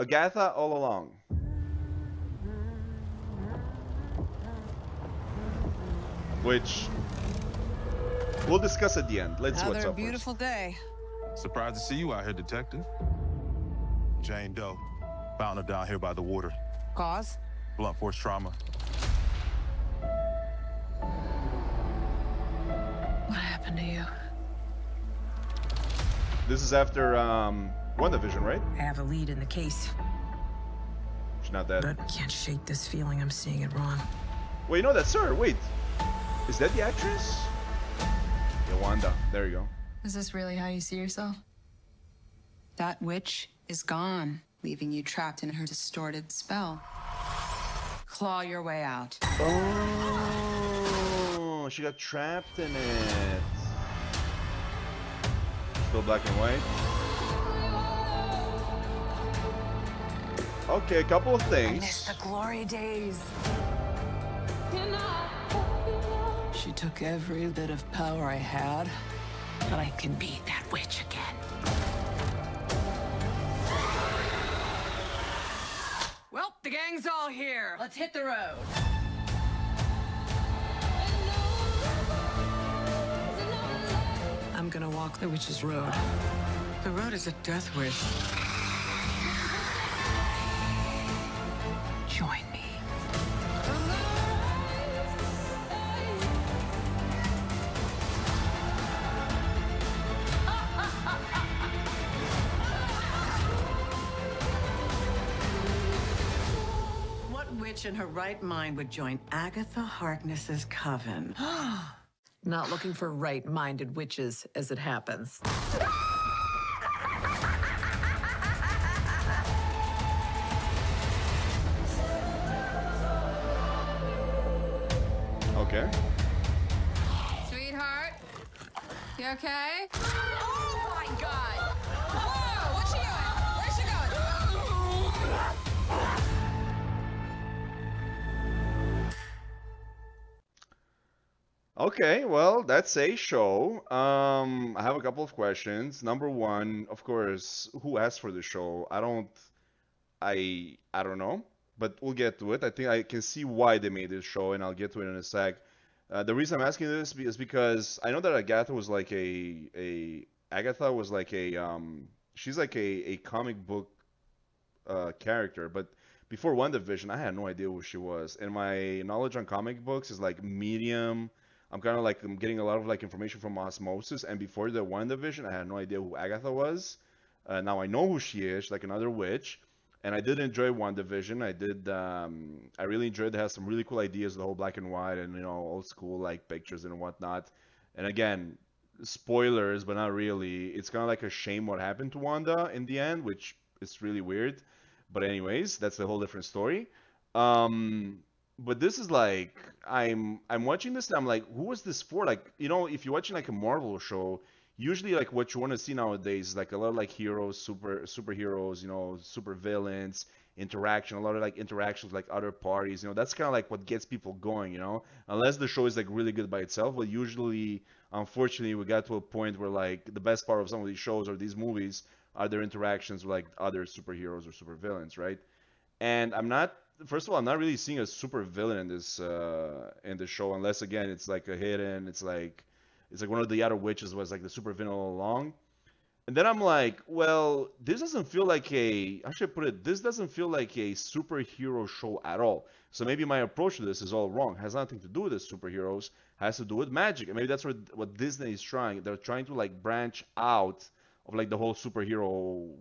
Agatha all along. Which we'll discuss at the end. Let's see what's Another up. beautiful day. Surprised to see you out here, Detective. Jane Doe. Found her down here by the water. Cause? Blunt force trauma. What happened to you? First. This is after um, WandaVision, right? I have a lead in the case, She's not dead. but I can't shake this feeling I'm seeing it wrong. Wait, no, that's her. Wait, is that the actress? Yeah, Wanda. There you go. Is this really how you see yourself? That witch is gone, leaving you trapped in her distorted spell. Claw your way out. Oh, she got trapped in it. Still black and white. Okay, a couple of I things. miss the glory days. She took every bit of power I had, but I can beat that witch again. Well, the gang's all here. Let's hit the road. Gonna walk the witch's road. The road is a death wish. Join me. What witch in her right mind would join Agatha Harkness's coven? Not looking for right minded witches as it happens. Okay. Sweetheart, you okay? Okay, well, that's a show. Um, I have a couple of questions. Number one, of course, who asked for the show? I don't, I, I don't know, but we'll get to it. I think I can see why they made this show, and I'll get to it in a sec. Uh, the reason I'm asking this is because I know that Agatha was like a, a Agatha was like a, um, she's like a, a comic book uh, character, but before WandaVision, I had no idea who she was, and my knowledge on comic books is like medium. I'm kind of like I'm getting a lot of like information from osmosis, and before the WandaVision, I had no idea who Agatha was. Uh, now I know who she is, like another witch, and I did enjoy WandaVision. I did, um, I really enjoyed. It has some really cool ideas, the whole black and white and you know old school like pictures and whatnot. And again, spoilers, but not really. It's kind of like a shame what happened to Wanda in the end, which is really weird. But anyways, that's a whole different story. Um, but this is like I'm I'm watching this and I'm like, who was this for? Like, you know, if you're watching like a Marvel show, usually like what you want to see nowadays is like a lot of like heroes, super superheroes, you know, super villains, interaction, a lot of like interactions with like other parties, you know, that's kind of like what gets people going, you know, unless the show is like really good by itself. But usually, unfortunately, we got to a point where like the best part of some of these shows or these movies are their interactions with like other superheroes or supervillains, right? And I'm not first of all, I'm not really seeing a super villain in this uh, in the show, unless again it's like a hidden. It's like it's like one of the other witches was like the super villain all along. And then I'm like, well, this doesn't feel like a. I should put it. This doesn't feel like a superhero show at all. So maybe my approach to this is all wrong. Has nothing to do with the superheroes. Has to do with magic. And maybe that's what what Disney is trying. They're trying to like branch out of like the whole superhero,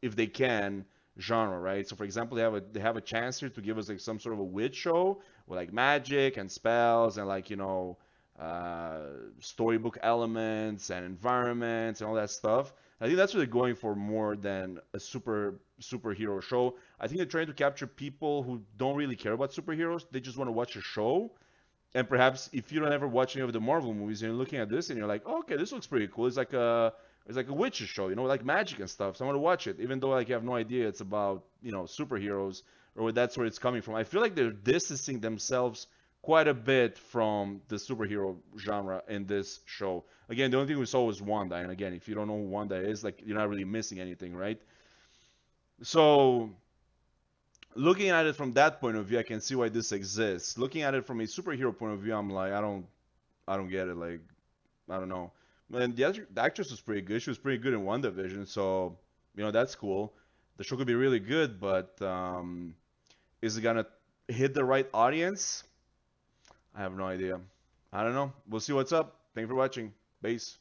if they can, genre, right? So for example, they have a they have a chance here to give us like some sort of a witch show with like magic and spells and like you know uh, storybook elements and environments and all that stuff. I think that's what they're going for more than a super superhero show. I think they're trying to capture people who don't really care about superheroes. They just want to watch a show. And perhaps if you don't ever watch any of the Marvel movies and you're looking at this and you're like, oh, okay, this looks pretty cool. It's like a it's like a witches show, you know, like magic and stuff. So I want to watch it, even though like you have no idea it's about you know superheroes or that's where it's coming from. I feel like they're distancing themselves quite a bit from the superhero genre in this show. Again, the only thing we saw was Wanda, and again, if you don't know who Wanda is, like you're not really missing anything, right? So, looking at it from that point of view, I can see why this exists. Looking at it from a superhero point of view, I'm like, I don't, I don't get it. Like, I don't know. And the, actr- the actress was pretty good. She was pretty good in WandaVision, so you know that's cool. The show could be really good, but um, is it gonna hit the right audience? I have no idea. I don't know. We'll see what's up. Thank you for watching. Base.